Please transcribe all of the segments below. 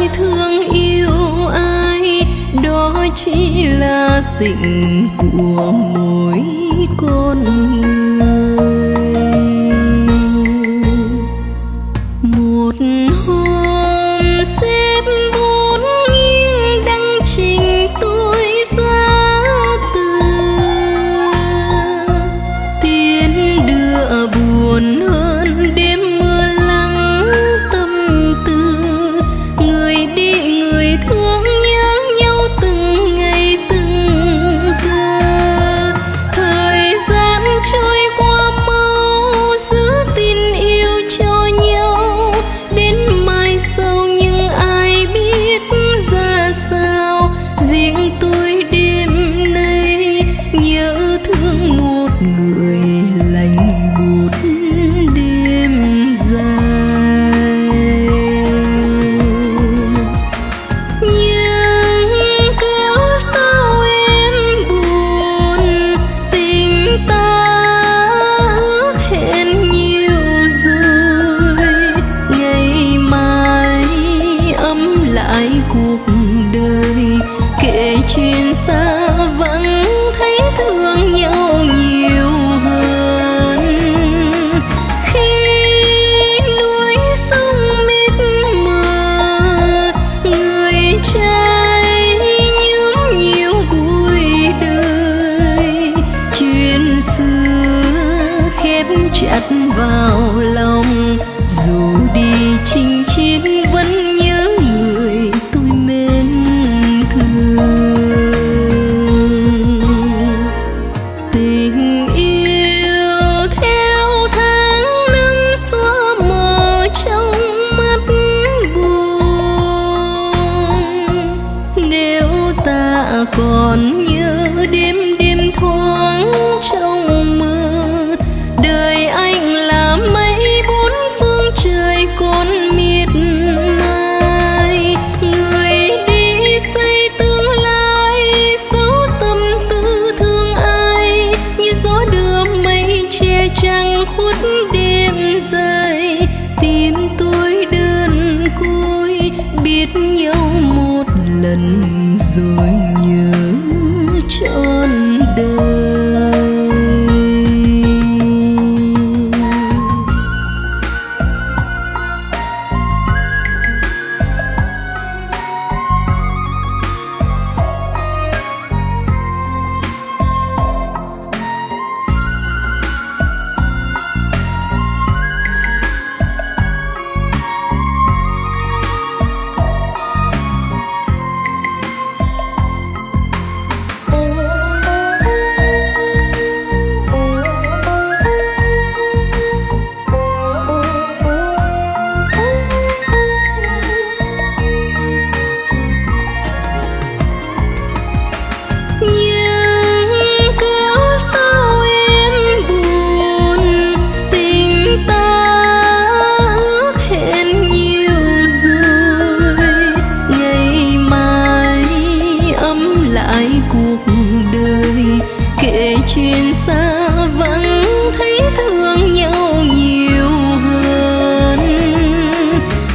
ai thương yêu ai, đó chỉ là tình của mỗi con người. Một hôm xếp vui mãi cuộc đời kể chuyện khuất đêm dài tim tôi đơn côi, biết nhau một lần rồi nhớ trọn đời. mãi cuộc đời. Kể chuyện xa vẫn thấy thương nhau nhiều hơn.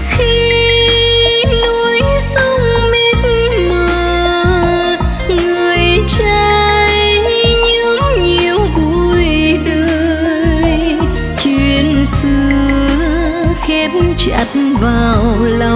Khi núi sông mịt mờ, người trai nhuốm nhiều vui đời. Chuyện xưa khép chặt vào lòng.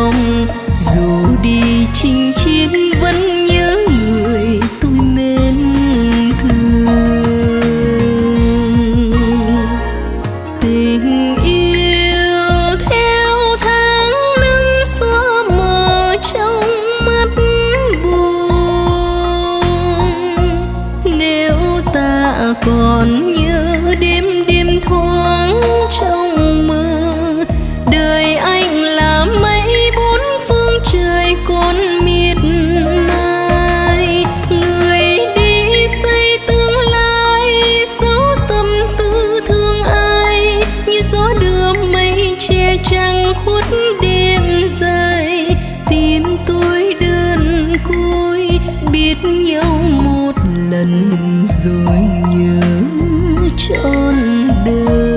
yêu một lần rồi nhớ trọn đời.